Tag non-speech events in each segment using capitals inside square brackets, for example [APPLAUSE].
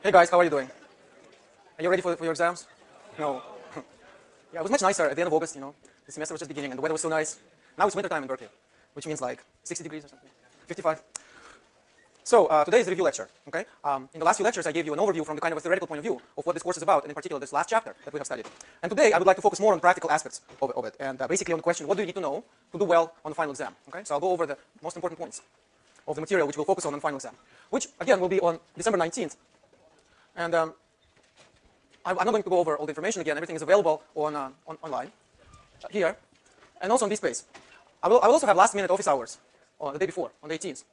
Hey guys, how are you doing? Are you ready for, for your exams? No. [LAUGHS] yeah, it was much nicer at the end of August, you know. The semester was just beginning and the weather was so nice. Now it's winter time in Berkeley, which means like 60 degrees or something. 55. So uh, today is the review lecture, okay? Um, in the last few lectures, I gave you an overview from the kind of a theoretical point of view of what this course is about, and in particular this last chapter that we have studied. And today, I would like to focus more on practical aspects of it, of it and uh, basically on the question, what do you need to know to do well on the final exam, okay? So I'll go over the most important points of the material which we'll focus on in the final exam, which again will be on December 19th. And um, I, am not going to go over all the information again. Everything is available on, uh, on online here, and also on bSpace. I will, I will also have last-minute office hours on the day before, on the 18th,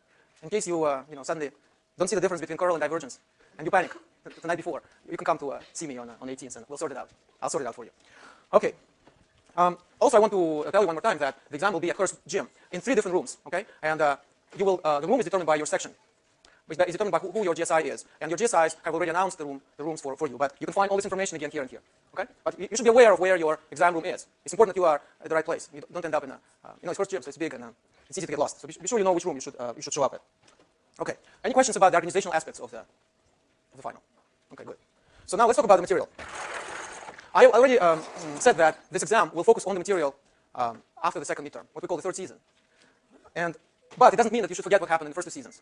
in case you, uh, you know, suddenly don't see the difference between curl and divergence, and you panic the, the night before. You can come to uh, see me on, uh, on 18th, and we'll sort it out. I'll sort it out for you. Okay. Um, also, I want to tell you one more time that the exam will be at Hearst Gym in three different rooms. Okay, and uh, you will, uh, the room is determined by your section which is determined by who, who, your GSI is. And your GSIs have already announced the, room, the rooms for, for you, but you can find all this information again here and here. Okay? But you, you should be aware of where your exam room is. It's important that you are at the right place. You don't end up in a, uh, you know, it's Hearst Gym, so it's big and uh, it's easy to get lost. So be, be, sure you know which room you should, uh, you should show up at. Okay. Any questions about the organizational aspects of the, of the final? Okay, good. So now let's talk about the material. I already um, said that this exam will focus on the material um, after the second midterm, what we call the third season. And, but it doesn't mean that you should forget what happened in the first two seasons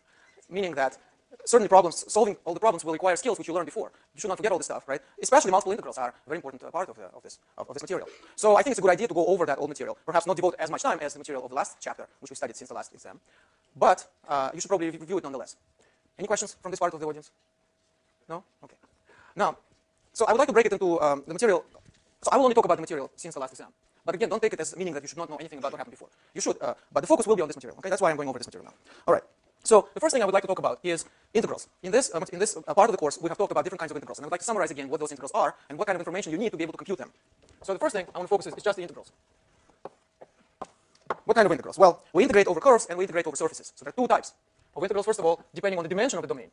meaning that certainly problems, solving all the problems will require skills which you learned before. You should not forget all this stuff, right? Especially multiple integrals are a very important uh, part of, the, of, this, of, of, this material. So I think it's a good idea to go over that old material, perhaps not devote as much time as the material of the last chapter, which we studied since the last exam. But uh, you should probably review it nonetheless. Any questions from this part of the audience? No? Okay. Now, so I would like to break it into um, the material. So I will only talk about the material since the last exam. But again, don't take it as meaning that you should not know anything about what happened before. You should, uh, but the focus will be on this material. Okay, that's why I'm going over this material now. All right. So the first thing I would like to talk about is integrals. In this, uh, in this uh, part of the course, we have talked about different kinds of integrals. And I would like to summarize again what those integrals are and what kind of information you need to be able to compute them. So the first thing I want to focus is, is just the integrals. What kind of integrals? Well, we integrate over curves and we integrate over surfaces. So there are two types of integrals, first of all, depending on the dimension of the domain.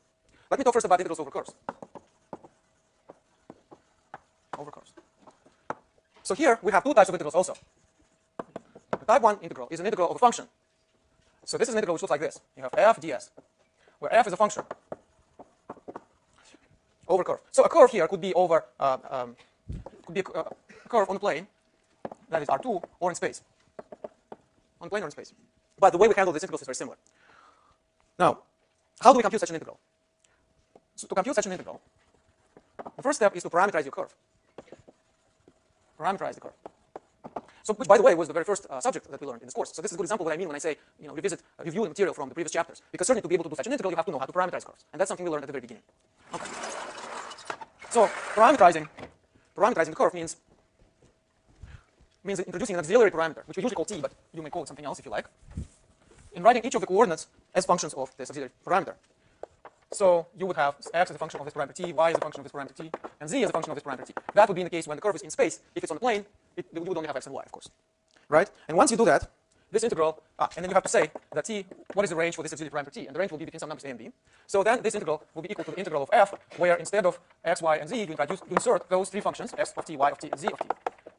Let me talk first about integrals over curves. Over curves. So here we have two types of integrals also. The type 1 integral is an integral of a function so this is an integral which looks like this. You have f ds, where f is a function over curve. So a curve here could be over, uh, um, could be a, a, curve on the plane, that is R2, or in space. On plane or in space. But the way we handle this integral is very similar. Now, how do we compute such an integral? So to compute such an integral, the first step is to parameterize your curve. Parameterize the curve. So, which, by the way, was the very first uh, subject that we learned in this course. So this is a good example of what I mean when I say, you know, revisit, uh, review the material from the previous chapters. Because certainly to be able to do such an integral, you have to know how to parameterize curves. And that's something we learned at the very beginning. Okay. So parameterizing, parameterizing the curve means, means introducing an auxiliary parameter, which we usually call t, but you may call it something else if you like, in writing each of the coordinates as functions of this auxiliary parameter. So you would have x as a function of this parameter t, y as a function of this parameter t, and z as a function of this parameter t. That would be in the case when the curve is in space. If it's on the plane, it, you would only have x and y, of course. Right? And once you do that, this integral, ah, and then you have to say that t, what is the range for this auxiliary parameter t? And the range will be between some numbers a and b. So then this integral will be equal to the integral of f, where instead of x, y, and z, you, introduce, you insert those three functions, f of t, y of t, and z of t.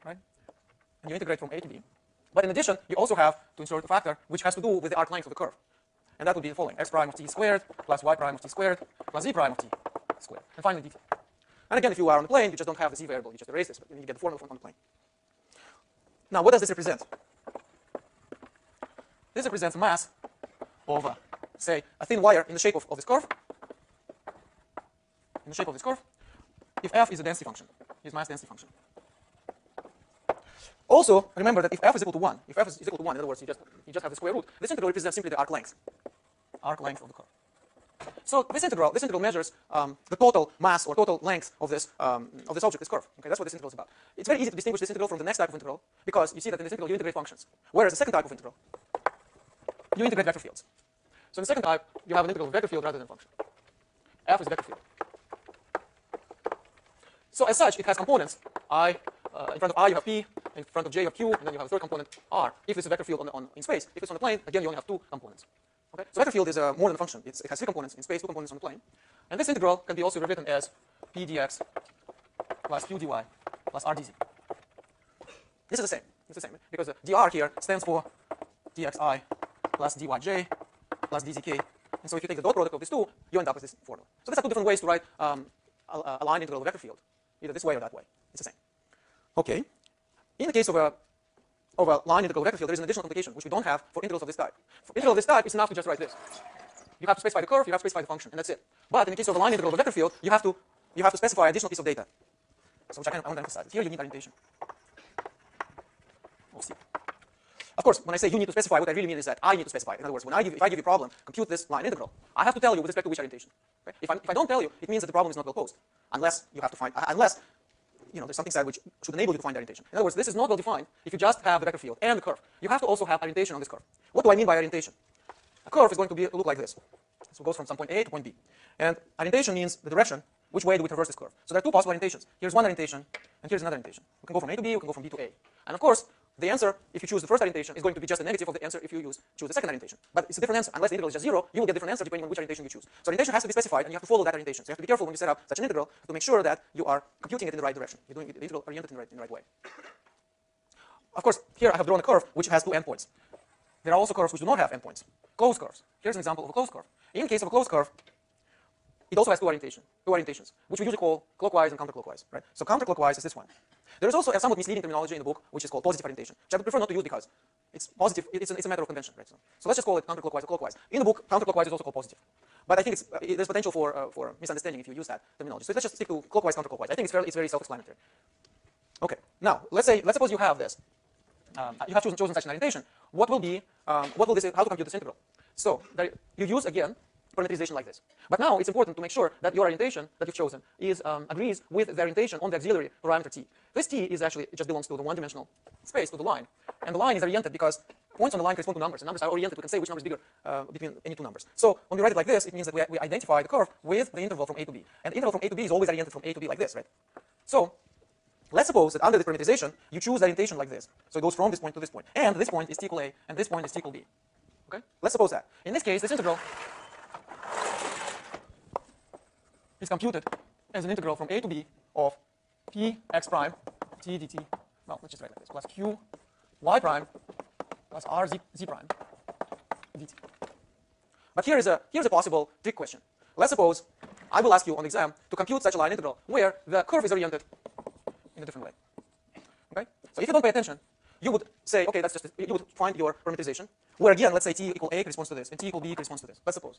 Right? And you integrate from a to b. But in addition, you also have to insert a factor which has to do with the arc length of the curve. And that would be the following, x prime of t squared plus y prime of t squared plus z prime of t squared. And finally, dt. And again, if you are on the plane, you just don't have the z variable. You just erase this, but you get the formula on the plane. Now, what does this represent? This represents mass of, uh, say, a thin wire in the shape of, of this curve. In the shape of this curve. If f is a density function, is mass density function. Also, remember that if f is equal to 1, if f is equal to 1, in other words, you just, you just have the square root, this integral represents simply the arc length arc length of the curve. So this integral, this integral measures um, the total mass or total length of this um, of this object, this curve. Okay, that's what this integral is about. It's very easy to distinguish this integral from the next type of integral because you see that in this integral you integrate functions, whereas the second type of integral you integrate vector fields. So in the second type you have an integral of vector field rather than function. F is a vector field. So as such, it has components. I uh, in front of I you have P, in front of J you have Q, and then you have a third component R. If it's a vector field on, on in space, if it's on the plane, again you only have two components. Okay? So vector field is uh, more than a function. It's, it has three components in space, two components on the plane. And this integral can be also rewritten as p dx plus q dy plus r dz. This is the same. It's the same because the dr here stands for dxi plus dyj plus dzk. And so if you take the dot product of these two, you end up with this formula. So these are two different ways to write um, a, a line integral of a vector field, either this way or that way. It's the same. Okay. In the case of a of a line integral vector field, there is an additional complication which we don't have for integrals of this type. For integral of this type, it's enough to just write this. You have to specify the curve, you have to specify the function, and that's it. But in the case of a line integral of vector field, you have to you have to specify an additional piece of data. So which I, can, I want to emphasize. Here you need orientation. We'll see. Of course, when I say you need to specify, what I really mean is that I need to specify. In other words, when I give, if I give you a problem, compute this line integral, I have to tell you with respect to which orientation. If, if, i don't tell you, it means that the problem is not well posed, unless you have to find, uh, unless you know, there's something said which should enable you to find orientation. In other words, this is not well defined if you just have the vector field and the curve. You have to also have orientation on this curve. What do I mean by orientation? A curve is going to be, look like this. So it goes from some point A to point B. And orientation means the direction, which way do we traverse this curve. So there are two possible orientations. Here's one orientation, and here's another orientation. We can go from A to B, we can go from B to A. And of course, the answer, if you choose the first orientation, is going to be just a negative of the answer if you use choose the second orientation. But it's a different answer. Unless the integral is just zero, you will get a different answer depending on which orientation you choose. So orientation has to be specified, and you have to follow that orientation. So you have to be careful when you set up such an integral to make sure that you are computing it in the right direction. You're doing the integral oriented in the right, in the right way. Of course, here I have drawn a curve which has two endpoints. There are also curves which do not have endpoints. Closed curves. Here's an example of a closed curve. In case of a closed curve, it also has two orientation, two orientations, which we usually call clockwise and counterclockwise, right? So counterclockwise is this one. There is also a somewhat misleading terminology in the book, which is called positive orientation, which I would prefer not to use because it's positive, it's a, it's a matter of convention, right? So, so, let's just call it counterclockwise or clockwise. In the book, counterclockwise is also called positive. But I think uh, there's potential for, uh, for misunderstanding if you use that terminology. So let's just stick to clockwise, counterclockwise. I think it's, fairly, it's very self-explanatory. Okay, now, let's say, let's suppose you have this. Um, you have chosen, chosen such an orientation. What will be, um, what will this, how to compute this integral? So, there, you use, again, parameterization like this. But now it's important to make sure that your orientation that you've chosen is, um, agrees with the orientation on the auxiliary parameter t. This t is actually, it just belongs to the one-dimensional space, to the line. And the line is oriented because points on the line correspond to numbers, and numbers are oriented. We can say which number is bigger uh, between any two numbers. So when we write it like this, it means that we, we identify the curve with the interval from a to b. And the interval from a to b is always oriented from a to b like this, right? So let's suppose that under this parameterization, you choose the orientation like this. So it goes from this point to this point. And this point is t equal a, and this point is t equal b. Okay? Let's suppose that. In this case, this integral is computed as an integral from a to b of p x prime t dt. Well, let's just write like this. Plus q y prime plus r z, z prime dt. But here is a here's a possible trick question. Let's suppose I will ask you on the exam to compute such a line integral where the curve is oriented in a different way. Okay? So if you don't pay attention, you would say, okay, that's just you would find your parameterization, where again, let's say t equal a corresponds to this, and t equal b corresponds to this. Let's suppose.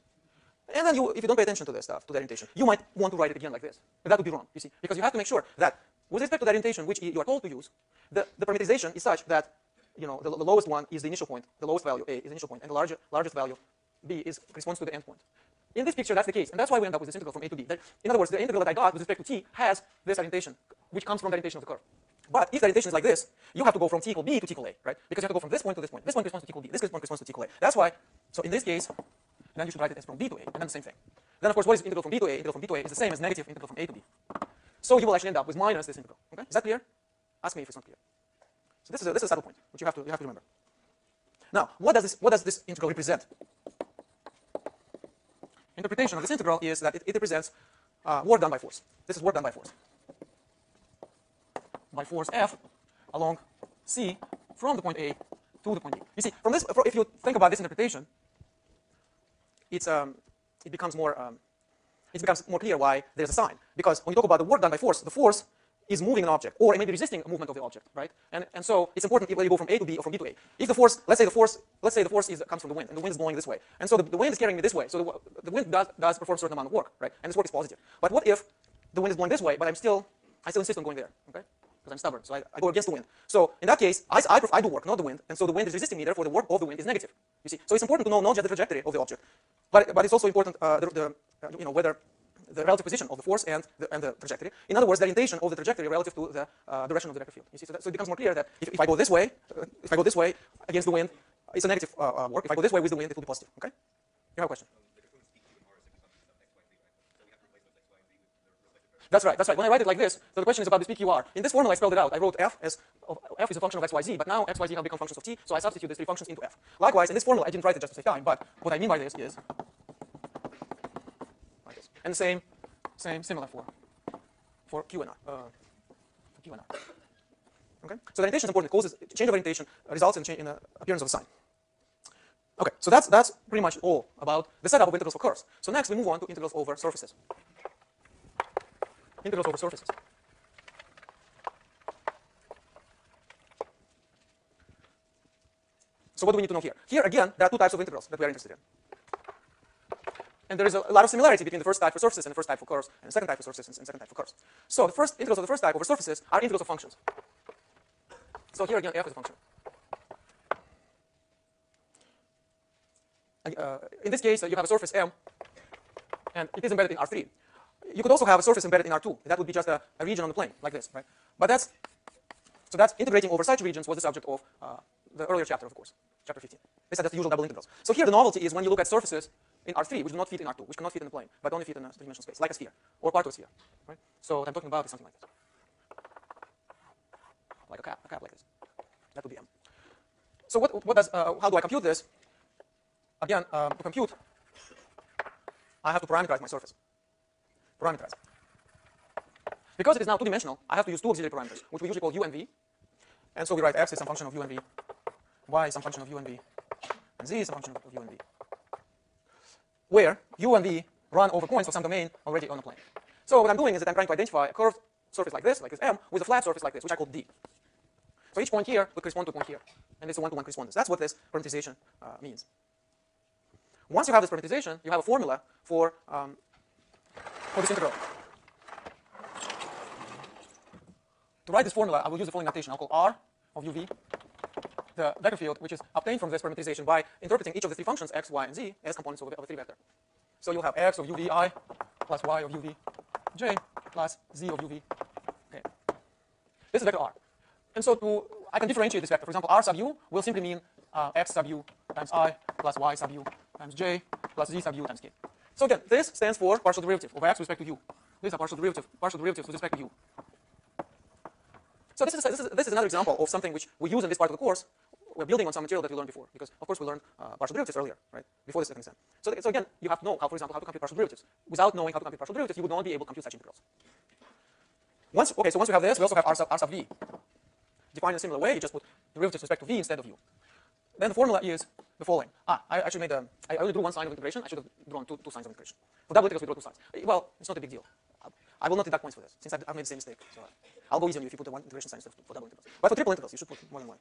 And then you, if you don't pay attention to this stuff, to the orientation, you might want to write it again like this. And that would be wrong, you see, because you have to make sure that with respect to the orientation which you are told to use, the, the parameterization is such that you know, the, the, lowest one is the initial point, the lowest value A is the initial point, and the larger, largest value B is corresponds to the end point. In this picture, that's the case, and that's why we end up with this integral from A to B. That, in other words, the integral that I got with respect to t has this orientation, which comes from the orientation of the curve. But if the orientation is like this, you have to go from t equal b to t equal a, right? Because you have to go from this point to this point. This point corresponds to t equal b. This point corresponds to t equal a. That's why. So in this case, then you should write it as from b to a, and then the same thing. Then, of course, what is integral from b to a? Integral from b to a is the same as negative integral from a to b. So you will actually end up with minus this integral. Okay? Is that clear? Ask me if it's not clear. So this is a, this is a subtle point, which you have to, you have to remember. Now, what does this, what does this integral represent? Interpretation of this integral is that it, it represents uh, work done by force. This is work done by force. By force F along C from the point A to the point B. You see, from this, if you think about this interpretation, it's, um, it becomes more um, it becomes more clear why there's a sign. Because when you talk about the work done by force, the force is moving an object, or it may be resisting a movement of the object, right? And, and so it's important whether you go from A to B or from B to A. If the force, let's say the force, let's say the force is, comes from the wind, and the wind is blowing this way, and so the, the wind is carrying me this way, so the, the wind does, does perform a certain amount of work, right? And this work is positive. But what if the wind is blowing this way, but I'm still, I still insist on going there, okay? Because I'm stubborn, so I, I, go against the wind. So in that case, I, I, I do work, not the wind, and so the wind is resisting me, therefore the work of the wind is negative. You see, so it's important to know not just the trajectory of the object, but, but it's also important, uh, the, the uh, you know, whether the relative position of the force and the, and the trajectory. In other words, the orientation of the trajectory relative to the uh, direction of the vector field. You see, so, that, so, it becomes more clear that if, if I go this way, uh, if I go this way against the wind, it's a negative uh, uh work. If I go this way with the wind, it will be positive. Okay? You have a question? That's right, that's right. When I write it like this, so the question is about this PQR. In this formula, I spelled it out. I wrote f as f is a function of xyz, but now xyz have become functions of t, so I substitute these three functions into f. Likewise, in this formula, I didn't write it just to save time, but what I mean by this is like this. and the same, same, similar for, for Q and R. Uh, for Q and R. Okay? So the orientation is important. It causes change of orientation results in, change, in the appearance of a sign. Okay, so that's, that's pretty much all about the setup of integrals for curves. So next we move on to integrals over surfaces. Integrals over surfaces. So what do we need to know here? Here, again, there are two types of integrals that we are interested in. And there is a lot of similarity between the first type for surfaces and the first type for curves, and the second type for surfaces and the second type for curves. So the first integrals of the first type over surfaces are integrals of functions. So here again, f is a function. Uh, in this case, uh, you have a surface M, and it is embedded in R3. You could also have a surface embedded in R2. That would be just a, a region on the plane, like this, right? But that's, so that's integrating over such regions was the subject of uh, the earlier chapter, of course, chapter 15. These are just the usual double integrals. So here the novelty is when you look at surfaces in R3, which do not fit in R2, which cannot fit in the plane, but only fit in a three-dimensional space, like a sphere, or part of a sphere, right? So what I'm talking about is something like this. Like a cap, a cap like this. That would be M. So what, what does, uh, how do I compute this? Again, um, to compute, I have to parameterize my surface. Parameterize. Because it is now two-dimensional, I have to use two auxiliary parameters, which we usually call u and v. And so we write x is some function of u and v, y is some function of u and v, and z is some function of u and v. Where u and v run over points of some domain already on a plane. So what I'm doing is that I'm trying to identify a curved surface like this, like this M, with a flat surface like this, which I call D. So each point here would correspond to a point here. And it's a one-to-one correspondence. That's what this parameterization uh, means. Once you have this parameterization, you have a formula for, um, for this integral. To write this formula, I will use the following notation. I'll call R of uv the vector field, which is obtained from this parameterization by interpreting each of the three functions, x, y, and z, as components of a, three vector. So you'll have x of uv i plus y of uv j plus z of uv k. This is vector r. And so to, I can differentiate this vector. For example, r sub u will simply mean uh, x sub u times i plus y sub u times j plus z sub u times k. So again, this stands for partial derivative of x with respect to u. This is a partial derivative, partial derivative with respect to u. So this is, this is, this is another example of something which we use in this part of the course. We're building on some material that we learned before, because of course we learned uh, partial derivatives earlier, right? Before this second exam. So, so again, you have to know how, for example, how to compute partial derivatives. Without knowing how to compute partial derivatives, you would not be able to compute such integrals. Once, okay, so once we have this, we also have r sub, r sub v. Defined in a similar way, you just put derivatives with respect to v instead of u. Then the formula is the following. Ah, I actually made a, I only drew one sign of integration. I should have drawn two, two signs of integration. For double integrals, we draw two signs. Well, it's not a big deal. I will not deduct points for this, since I've made the same mistake. So I'll go easy on you if you put the one integration sign instead for double integrals. But for triple integrals, you should put more than one.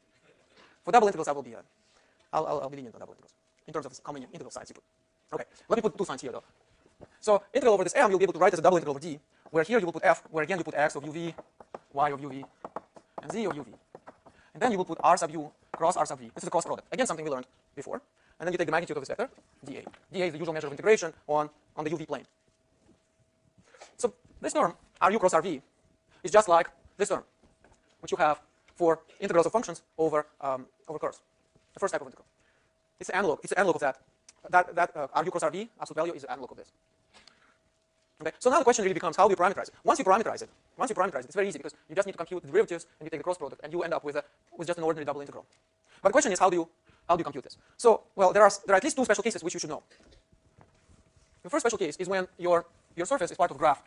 For double integrals, I will be, uh, I'll, I'll, I'll be lenient on double integrals, in terms of how many integral signs you put. Okay, let me put two signs here, though. So integral over this m, you'll be able to write as a double integral over d, where here you will put f, where again you put x of uv, y of uv, and z of uv. And then you will put r sub u cross r sub v. This is the cross product. Again, something we learned before. And then you take the magnitude of this vector, dA. dA is the usual measure of integration on, on the uv plane. So this term, ru cross rv, is just like this term, which you have for integrals of functions over, um, over curves, the first type of integral. It's an analog. It's an analog of that. That, that uh, ru cross rv, absolute value, is an analog of this. Okay, so now the question really becomes how do you parameterize it? Once you parameterize it, once you parameterize it, it's very easy because you just need to compute the derivatives and you take the cross product and you end up with, a, with just an ordinary double integral. But the question is how do you how do you compute this? So, well, there are there are at least two special cases which you should know. The first special case is when your your surface is part of graph.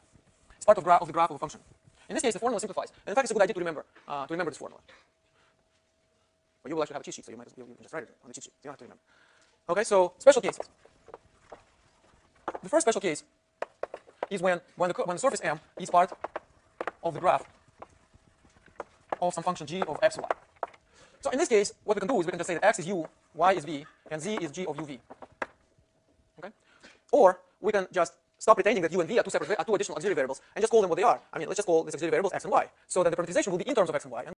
It's part of, of the graph of a function. In this case, the formula simplifies. And in fact, it's a good idea to remember uh, to remember this formula. But you will actually have a cheat sheet, so you might you can just write it on the cheat sheet. You don't have to remember. Okay, so special cases. The first special case is when when the, when the surface M is part of the graph of some function g of x, y. So in this case, what we can do is we can just say that x is u, y is v, and z is g of uv. Okay? Or we can just stop pretending that u and v are two separate, are two additional auxiliary variables, and just call them what they are. I mean, let's just call these auxiliary variables x and y. So that the parameterization will be in terms of x and y. And